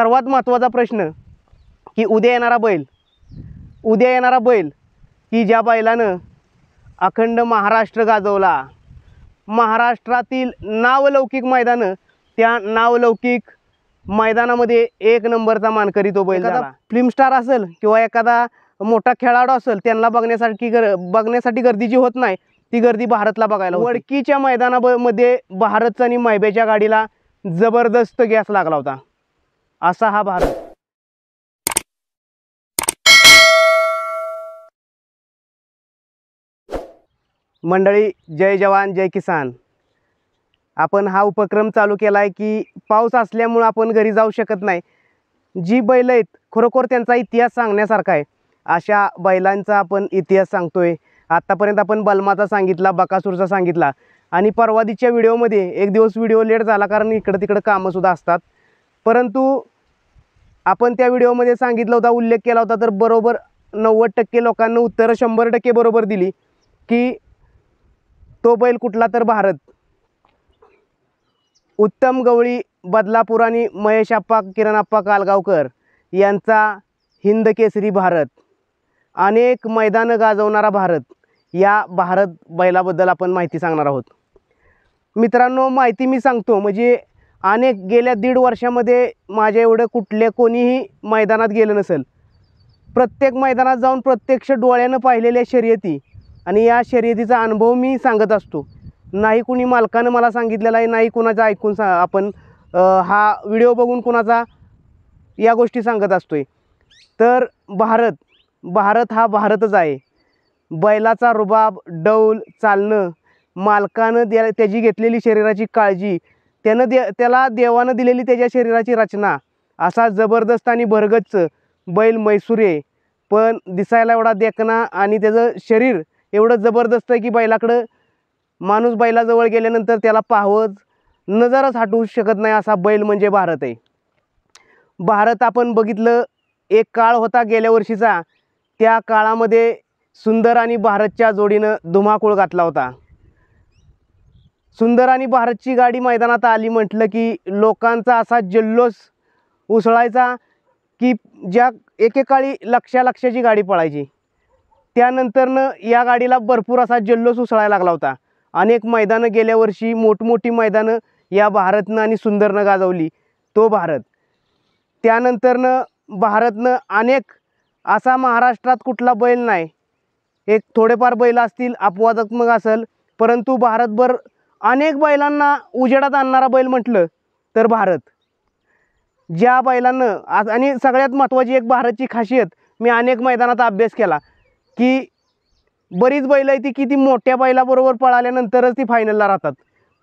सर्वात महत्त्वाचा प्रश्न की उद्या येणारा बैल उद्या येणारा बैल की ज्या बैलानं अखंड महाराष्ट्र गाजवला. महाराष्ट्रातील नावलौकिक मैदानं त्या नावलौकिक मैदानामध्ये एक नंबरचा मानकरी तो बैल झाला. फिल्म स्टार असेल किंवा एखादा मोठा खेळाडू असेल त्यांना बघण्यासाठी गर बघण्यासाठी गर्दी जी होत नाही ती गर्दी भारतला बघायला. वडकीच्या मैदानामध्ये भारतचा आणि मैब्याच्या गाडीला जबरदस्त गॅस लागला होता. असा हा भारत. मंडळी जय जवान जय किसान. आपण हा उपक्रम चालू केला आहे की पाऊस असल्यामुळं आपण घरी जाऊ शकत नाही. जी बैल आहेत खरोखर त्यांचा इतिहास सांगण्यासारखा आहे. अशा बैलांचा आपण इतिहास सांगतो आहे आत्तापर्यंत आपण बलमाचा सांगितला बकासूरचा सांगितला. आणि परवादीच्या व्हिडिओमध्ये एक दिवस व्हिडिओ लेट झाला कारण इकडं तिकडं कामंसुद्धा असतात. परंतु आपण त्या व्हिडिओमध्ये सांगितलं होता उल्लेख केला होता तर बरोबर नव्वद टक्के लोकांना उत्तरं शंभर टक्के बरोबर दिली की तो बैल कुठला तर भारत. उत्तम गवळी बदलापूर आणि महेश आप्पा किरणप्पा कालगावकर यांचा हिंद केसरी भारत. अनेक मैदानं गाजवणारा भारत. या भारत बैलाबद्दल आपण माहिती सांगणार आहोत. मित्रांनो माहिती मी सांगतो म्हणजे अनेक गेल्या दीड वर्षामध्ये माझ्या एवढं कुठल्या कोणीही मैदानात गेलं नसेल. प्रत्येक मैदानात जाऊन प्रत्यक्ष डोळ्यानं पाहिलेल्या शर्यती आणि या शर्यतीचा अनुभव मी सांगत असतो. नाही कुणी मालकानं मला सांगितलेला आहे नाही कुणाचा ऐकून सा आपण हा व्हिडिओ बघून कुणाचा या गोष्टी सांगत असतो आहे तर भारत भारत हा भारतच आहे. बैलाचा रुबाब डौल चालणं मालकानं त्या त्याची घेतलेली शरीराची काळजी त्यानं दे त्याला देवानं दिलेली त्याच्या शरीराची रचना. असा जबरदस्त आणि भरगच्च बैल मैसुरे पण दिसायला एवढा देखणा आणि त्याचं शरीर एवढं जबरदस्त आहे की बैलाकडं माणूस बैलाजवळ गेल्यानंतर त्याला पाहवंच नजरच हटवू शकत नाही असा बैल म्हणजे भारत आहे. भारत आपण बघितलं एक काळ होता गेल्या वर्षीचा. त्या काळामध्ये सुंदर आणि भारतच्या जोडीनं धुमाकूळ घातला होता. सुंदर आणि भारतची गाडी मैदानात आली. म्हटलं की लोकांचा असा जल्लोष उसळायचा की ज्या एकेकाळी लक्षा लक्षाची गाडी पळायची. त्यानंतरनं या गाडीला भरपूर असा जल्लोष उसळायला लागला होता. अनेक मैदानं गेल्या वर्षी मोठमोठी मैदानं या भारतनं आणि सुंदरनं गाजवली. तो भारत. त्यानंतरनं भारतनं अनेक असा महाराष्ट्रात कुठला बैल नाही. एक थोडेफार बैल असतील अपवादात्मक असेल परंतु भारतभर अनेक बैलांना उजेडात आणणारा बैल म्हटलं तर भारत. ज्या बैलांनं आज आणि सगळ्यात महत्त्वाची एक भारतची खासियत मी अनेक मैदानात अभ्यास केला की बरीच बैल आहे ती किती मोठ्या बैलाबरोबर पळाल्यानंतरच ती फायनलला राहतात.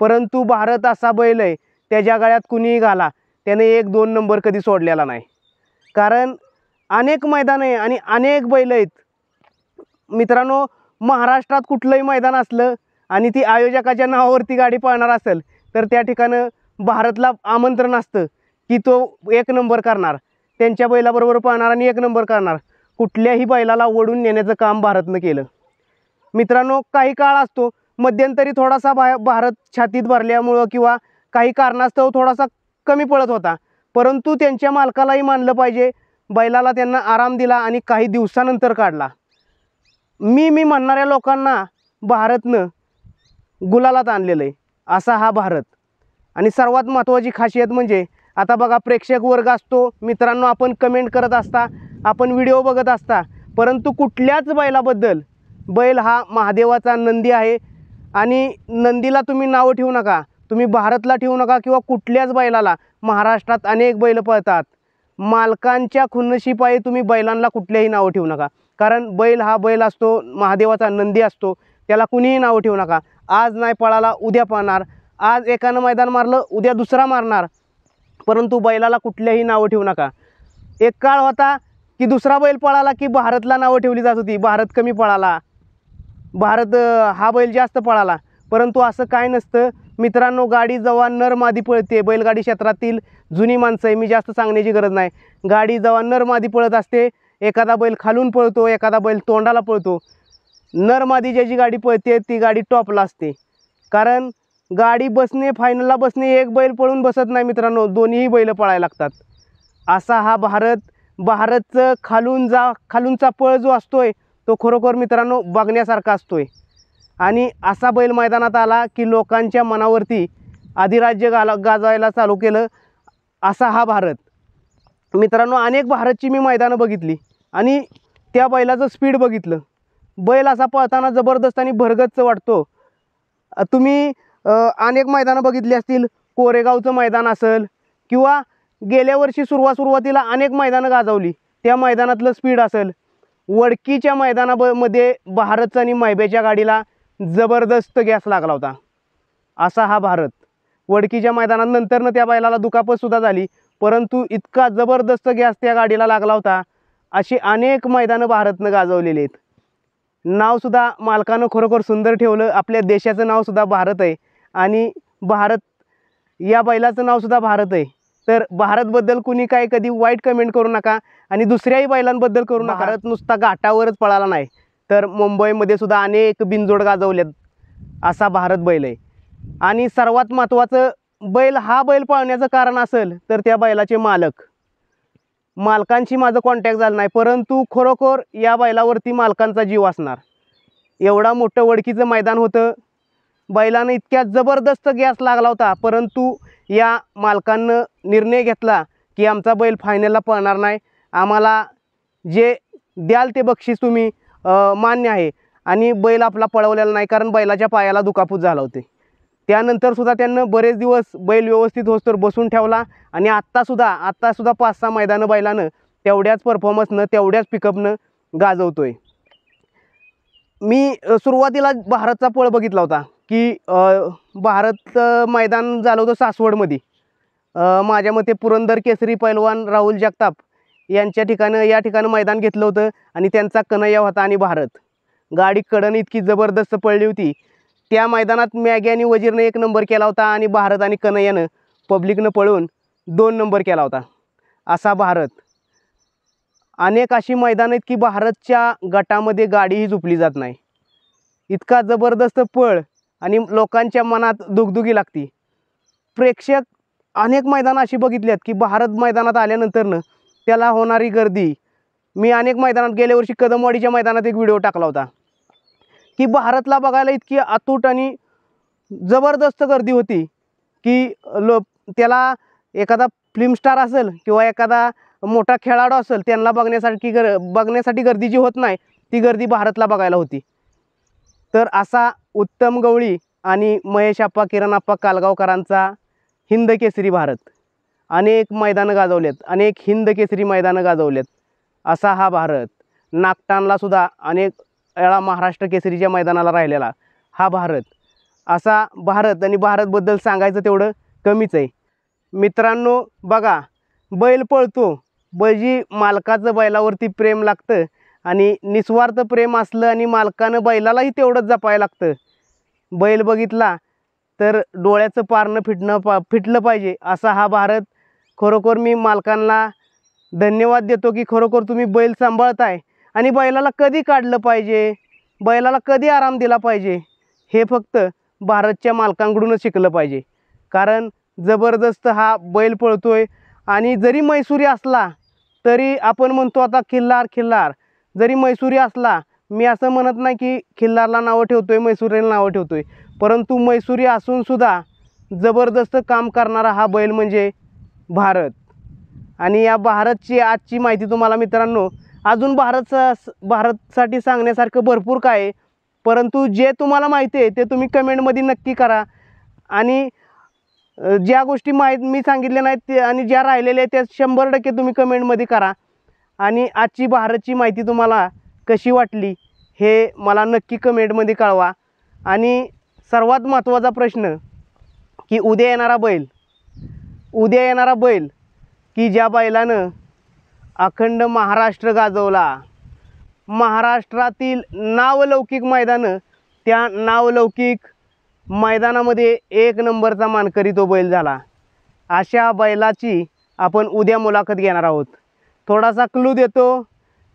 परंतु भारत असा बैल आहे त्याच्या गळ्यात कुणीही घाला त्याने एक दोन नंबर कधी सोडलेला नाही. कारण अनेक मैदान आहे आणि अनेक बैल आहेत. मित्रांनो महाराष्ट्रात कुठलंही मैदान असलं आणि ती आयोजकाच्या नावावरती गाडी पळणार असेल तर त्या ठिकाणं भारतला आमंत्रण असतं की तो एक नंबर करणार. त्यांच्या बैलाबरोबर पळणार आणि एक नंबर करणार. कुठल्याही बैलाला ओढून नेण्याचं काम भारतनं केलं. मित्रांनो काही काळ असतो मध्यंतरी थोडासा भा भारत छातीत भरल्यामुळं किंवा काही कारणास्तव थोडासा कमी पडत होता. परंतु त्यांच्या मालकालाही मानलं पाहिजे बैलाला त्यांना आराम दिला आणि काही दिवसानंतर काढला. मी मी म्हणणाऱ्या लोकांना भारतनं गुलालात आणलेलं आहे. असा हा भारत. आणि सर्वात महत्त्वाची खासियत म्हणजे आता बघा प्रेक्षक वर्ग असतो. मित्रांनो आपण कमेंट करत असता आपण व्हिडिओ बघत असता. परंतु कुठल्याच बैलाबद्दल बैल हा महादेवाचा नंदी आहे. आणि नंदीला तुम्ही नावं ठेवू नका. तुम्ही भारतला ठेवू नका किंवा कुठल्याच बैलाला. महाराष्ट्रात अनेक बैल पळतात. मालकांच्या खुन्नशीपायी तुम्ही बैलांना कुठल्याही नावं ठेवू नका. कारण बैल हा बैल असतो महादेवाचा नंदी असतो. त्याला कुणीही नावं ठेवू नका. आज नाही पळाला उद्या पळणार. आज एकानं मैदान मारलं उद्या दुसरा मारणार. परंतु बैलाला कुठल्याही नावं ठेवू नका. एक काळ होता की दुसरा बैल पळाला की भारतला नावं ठेवली जात होती. भारत कमी पळाला. भारत हा बैल जास्त पळाला. परंतु असं काय नसतं. मित्रांनो गाडी जेव्हा नर मादी पळते. बैलगाडी क्षेत्रातील जुनी माणसं आहे. मी जास्त सांगण्याची गरज नाही. गाडी जेव्हा नर मादी पळत असते. एखादा बैल खालून पळतो एखादा बैल तोंडाला पळतो. नरमादी ज्याची गाडी पळते ती गाडी टॉपला असते. कारण गाडी बसणे फायनलला बसणे एक बैल पळून बसत नाही मित्रांनो. दोन्हीही बैल पळायला लागतात. असा हा भारत भारतचं खालून जा खालूनचा पळ जो असतोय तो खरोखर मित्रांनो बघण्यासारखा असतोय. आणि असा बैल मैदानात आला की लोकांच्या मनावरती अधिराज्य गाला गाजवायला चालू केलं. असा हा भारत. मित्रांनो अनेक भारतची मी मैदानं बघितली. आणि त्या बैलाचं स्पीड बघितलं. बैल असा पळताना जबरदस्त आणि भरगच्च वाटतो. तुम्ही अनेक मैदानं बघितली असतील कोरेगावचं मैदान असेल किंवा गेल्या वर्षी सुरुवात सुरुवातीला अनेक मैदानं गाजवली त्या मैदानातलं स्पीड असेल वडकीच्या मैदानामध्ये भारतचं आणि मैब्याच्या गाडीला जबरदस्त गॅस लागला होता. असा हा भारत. वडकीच्या मैदानात नंतरनं त्या बैलाला दुखापतसुद्धा झाली परंतु इतका जबरदस्त गॅस त्या गाडीला लागला होता अशी अनेक मैदानं भारतनं गाजवलेली आहेत. नावसुद्धा मालकानं खरोखर सुंदर ठेवलं. आपल्या देशाचं नावसुद्धा भारत आहे. आणि भारत या बैलाचं नावसुद्धा भारत आहे. तर भारतबद्दल कुणी काय कधी वाईट कमेंट करू नका. आणि दुसऱ्याही बैलांबद्दल करू नका. भारत नुसता घाटावरच पळाला नाही. तर मुंबईमध्ये सुद्धा अनेक बिनजोड गाजवल्यात असा भारत बैल आहे. आणि सर्वात महत्त्वाचं बैल हा बैल पळण्याचं कारण असेल तर त्या बैलाचे मालक. मालकांशी माझं कॉन्टॅक्ट झालं नाही. परंतु खरोखर या बैलावरती मालकांचा जीव असणार. एवढा मोठं वडकीचं मैदान होतं. बैलानं इतक्या जबरदस्त गॅस लागला होता. परंतु या मालकांनं निर्णय घेतला की आमचा बैल फायनलला पळणार नाही. आम्हाला जे द्याल ते बक्षीस तुम्ही मान्य आहे. आणि बैल आपला पळवलेला नाही कारण बैलाच्या पायाला दुखापूत झाला होते. त्यानंतर सुद्धा त्यांनं बरेच दिवस बैल व्यवस्थित होस्तर बसून ठेवला आणि आत्तासुद्धा आत्तासुद्धा पाच सहा मैदानं बैलानं तेवढ्याच परफॉर्मन्सनं तेवढ्याच पिकअपनं गाजवतो आहे मी सुरुवातीला भारतचा पळ बघितला होता की भारत मैदान झालं होतं सासवडमध्ये. माझ्या मते पुरंदर केसरी पैलवान राहुल जगताप यांच्या ठिकाणं या ठिकाणं मैदान घेतलं होतं आणि त्यांचा कन्हैया होता आणि भारत. गाडी कडन इतकी जबरदस्त पडली होती त्या मैदानात मॅगी आणि वजीरनं एक नंबर केला होता आणि भारत आणि कन्हैयानं पब्लिकनं पळून दोन नंबर केला होता. असा भारत. अनेक अशी मैदानं आहेत की भारतच्या गटामध्ये गाडीही झुपली जात नाही. इतका जबरदस्त पळ आणि लोकांच्या मनात दुगदुगी लागती. प्रेक्षक अनेक मैदानं अशी बघितली आहेत की भारत मैदानात आल्यानंतरनं त्याला होणारी गर्दी. मी अनेक मैदानात गेल्या वर्षी कदमवाडीच्या मैदानात एक व्हिडिओ टाकला होता. की भारतला बघायला इतकी अतूट आणि जबरदस्त गर्दी होती की लो त्याला एखादा फिल्म स्टार असेल किंवा एखादा मोठा खेळाडू असेल त्यांना बघण्यासाठी गर बघण्यासाठी गर्दी जी होत नाही ती गर्दी भारतला बघायला होती. तर असा उत्तम गवळी आणि महेश आप्पा किरण आप्पा कालगावकरांचा हिंद केसरी भारत. अनेक मैदानं गाजवलेत अनेक हिंद केसरी मैदानं गाजवलेत. असा हा भारत. नागटानलासुद्धा अनेक वेळा महाराष्ट्र केसरीच्या मैदानाला राहिलेला. हा भारत. असा भारत आणि भारतबद्दल सांगायचं तेवढं कमीच आहे. मित्रांनो बघा बैल पळतो. बैजी मालकाचं बैलावरती प्रेम लागतं आणि निस्वार्थ प्रेम असलं आणि मालकानं बैलालाही तेवढंच जपायला लागतं. बैल बघितला तर डोळ्याचं पारणं फिटणं पा फिटलं पाहिजे. असा हा भारत. खरोखर मी मालकांना धन्यवाद देतो की खरोखर तुम्ही बैल सांभाळताय. आणि बैलाला कधी काढलं पाहिजे? बैलाला कधी आराम दिला पाहिजे? हे फक्त भारतच्या मालकांकडूनच शिकलं पाहिजे. कारण जबरदस्त हा बैल पळतो आहे आणि जरी मैसुरी असला तरी आपण म्हणतो आता खिल्लार खिल्लार. जरी मैसुरी असला मी असं म्हणत नाही की खिल्लारला नावं ठेवतो आहे मैसुरीला नावं ठेवतो आहे परंतु मैसुरी असूनसुद्धा जबरदस्त काम करणारा हा बैल म्हणजे भारत. आणि या भारतची आजची माहिती तुम्हाला मित्रांनो अजून भारत भारतसाठी सांगण्यासारखं भरपूर काय आहे. परंतु जे तुम्हाला माहिती आहे ते तुम्ही कमेंटमध्ये नक्की करा. आणि ज्या गोष्टी माहीत मी सांगितल्या नाहीत ते आणि ज्या राहिलेल्या आहेत त्या शंभर टक्के तुम्ही कमेंटमध्ये करा. आणि आजची भारतची माहिती तुम्हाला कशी वाटली हे मला नक्की कमेंटमध्ये कळवा. आणि सर्वात महत्त्वाचा प्रश्न की उद्या येणारा बैल उद्या येणारा बैल की ज्या बैलानं अखंड महाराष्ट्र गाजवला. महाराष्ट्रातील नावलौकिक मैदानं त्या नावलौकिक मैदानामध्ये एक नंबरचा मानकरी तो बैल झाला. अशा बैलाची आपण उद्या मुलाखत घेणार आहोत. थोडासा क्लू देतो.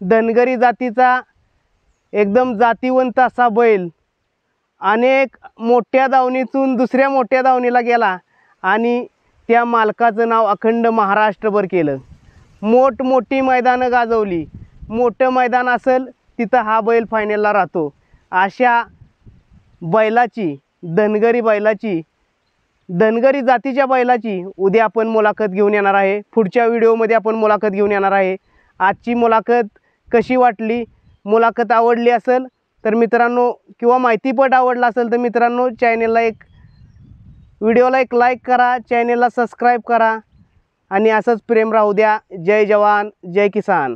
धनगरी जातीचा एकदम जातीवंत असा बैल. अनेक मोठ्या दावणीतून दुसऱ्या मोठ्या दावणीला गेला आणि त्या मालकाचं नाव अखंड महाराष्ट्रभर केलं. मोठमोठी मैदानं गाजवली. मोठं मैदान असेल तिथं हा बैल फायनलला राहतो. अशा बैलाची धनगरी बैलाची धनगरी जातीच्या बैलाची उद्या आपण मुलाखत घेऊन येणार आहे. पुढच्या व्हिडिओमध्ये आपण मुलाखत घेऊन येणार आहे. आजची मुलाखत कशी वाटली? मुलाखत आवडली असेल तर मित्रांनो किंवा माहितीपट आवडला असेल तर मित्रांनो चॅनेलला एक व्हिडिओला एक लाईक करा चॅनेलला सबस्क्राईब करा. आणि असंच प्रेम राहू द्या. जय जवान जय किसान.